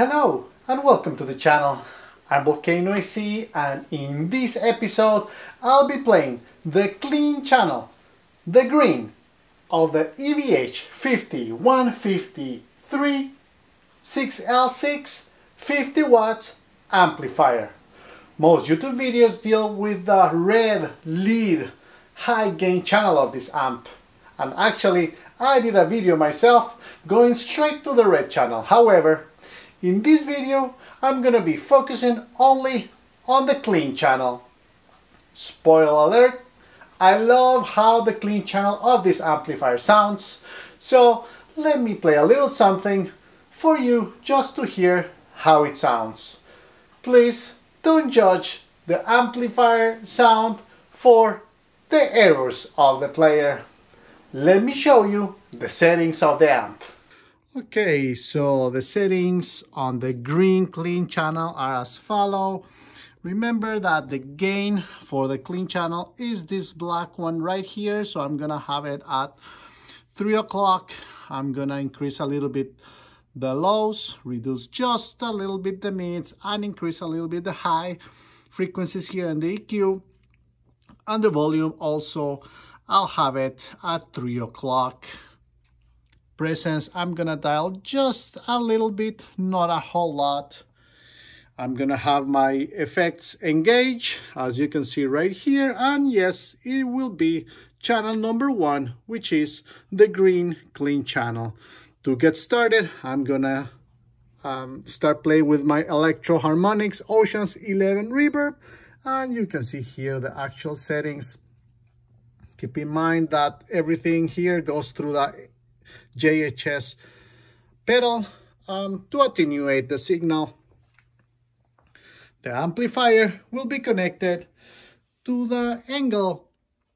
Hello and welcome to the channel. I'm Volcano AC and in this episode I'll be playing the clean channel, the green of the EVH 5153 6L6 50 watts amplifier. Most YouTube videos deal with the red lead high gain channel of this amp and actually I did a video myself going straight to the red channel. However, in this video I'm gonna be focusing only on the clean channel. Spoiler alert, I love how the clean channel of this amplifier sounds, so let me play a little something for you just to hear how it sounds. Please don't judge the amplifier sound for the errors of the player. Let me show you the settings of the amp. Okay, so the settings on the green clean channel are as follow. Remember that the gain for the clean channel is this black one right here. So I'm gonna have it at three o'clock. I'm gonna increase a little bit the lows, reduce just a little bit the mids, and increase a little bit the high frequencies here in the EQ. And the volume also, I'll have it at three o'clock presence, I'm gonna dial just a little bit, not a whole lot. I'm gonna have my effects engage, as you can see right here, and yes, it will be channel number one, which is the green clean channel. To get started, I'm gonna um, start playing with my Electro Harmonix Oceans 11 Reverb, and you can see here the actual settings. Keep in mind that everything here goes through the JHS pedal um, to attenuate the signal. The amplifier will be connected to the ENGL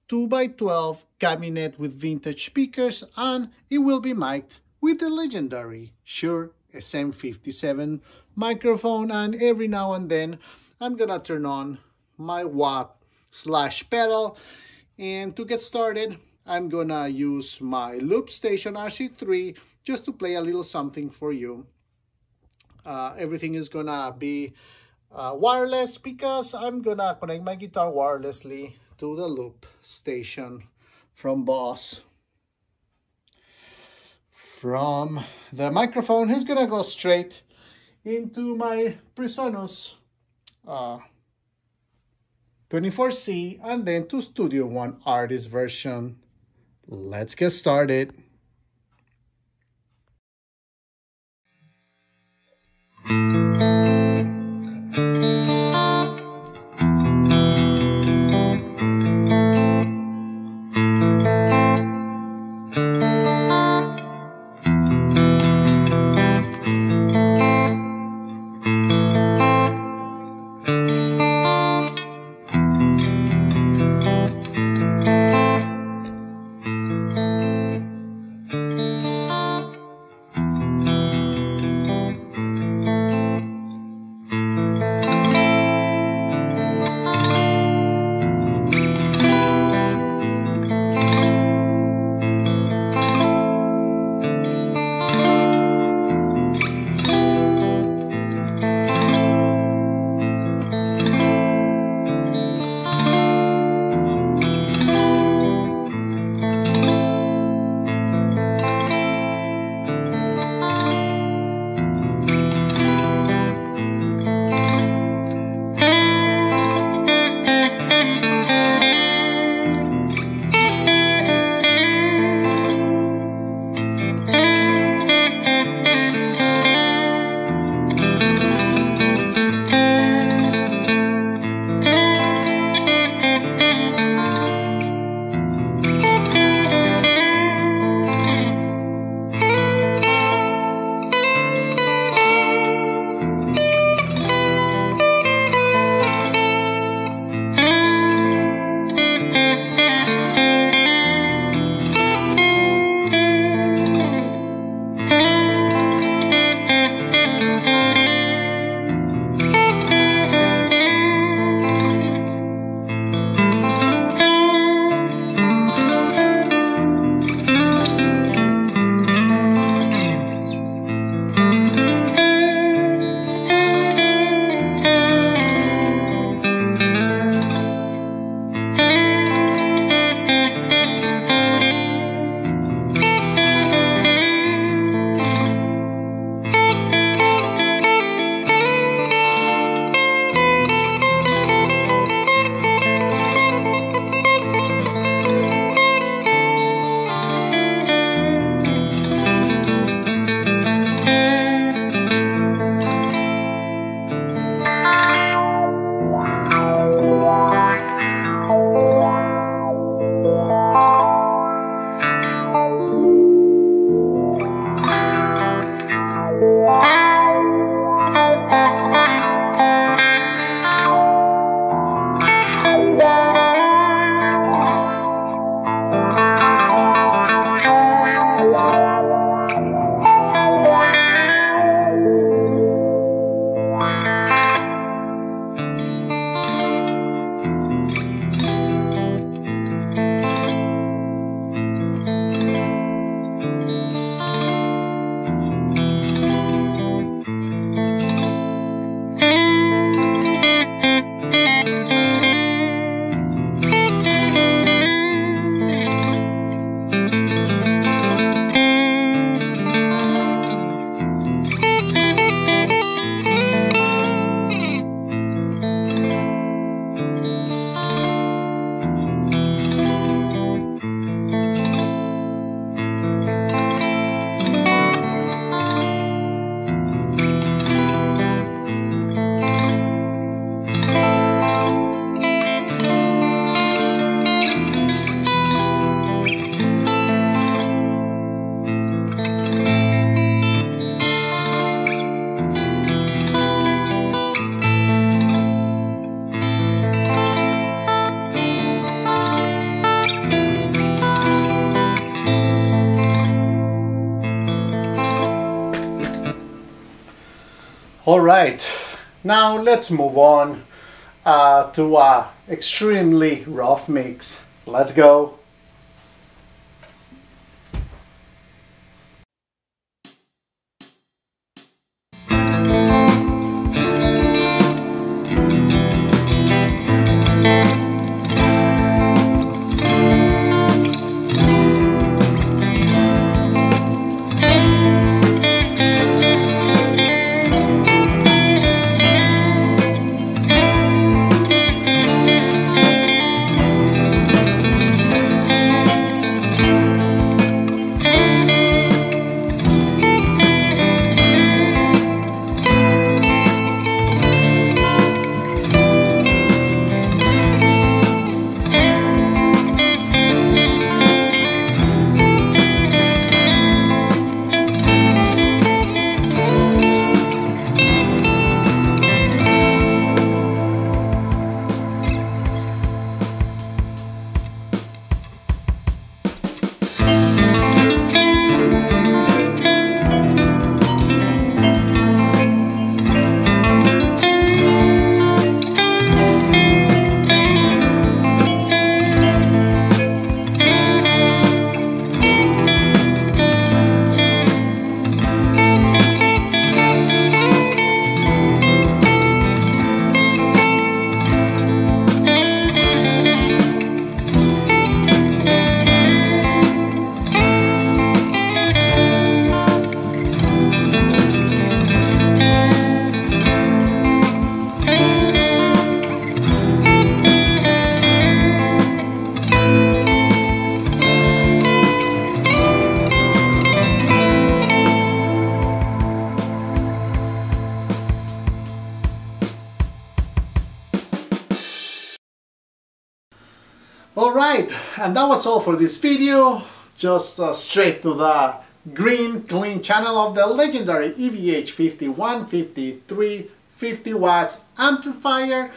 2x12 cabinet with vintage speakers and it will be mic'd with the legendary Shure SM57 microphone and every now and then I'm gonna turn on my wah slash pedal and to get started I'm gonna use my loop station RC3 just to play a little something for you. Uh, everything is gonna be uh, wireless because I'm gonna connect my guitar wirelessly to the loop station from Boss. From the microphone, he's gonna go straight into my Presonus uh, 24C and then to Studio One artist version let's get started. All right, now let's move on uh, to a extremely rough mix. Let's go. Alright, and that was all for this video. Just uh, straight to the green clean channel of the legendary EVH 5150 III 50 watts amplifier.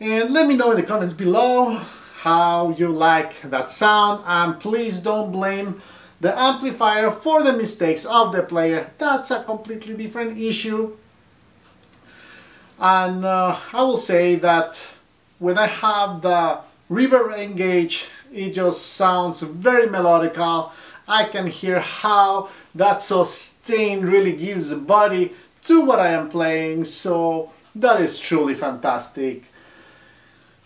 And let me know in the comments below how you like that sound and please don't blame the amplifier for the mistakes of the player. That's a completely different issue. And uh, I will say that when I have the reverb engage it just sounds very melodical. I can hear how that sustain really gives the body to what I am playing so that is truly fantastic.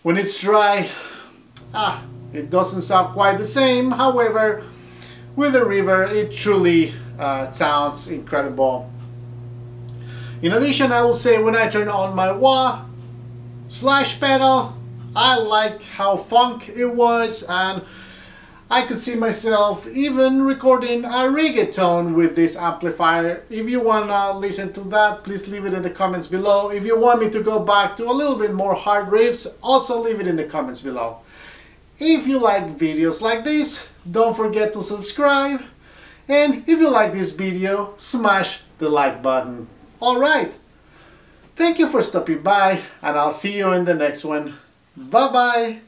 When it's dry ah it doesn't sound quite the same. However with the reverb it truly uh, sounds incredible. In addition I will say when I turn on my wah slash pedal I like how funk it was and I could see myself even recording a reggaeton with this amplifier. If you wanna listen to that, please leave it in the comments below. If you want me to go back to a little bit more hard riffs, also leave it in the comments below. If you like videos like this, don't forget to subscribe. And if you like this video, smash the like button. Alright, thank you for stopping by and I'll see you in the next one. Bye bye!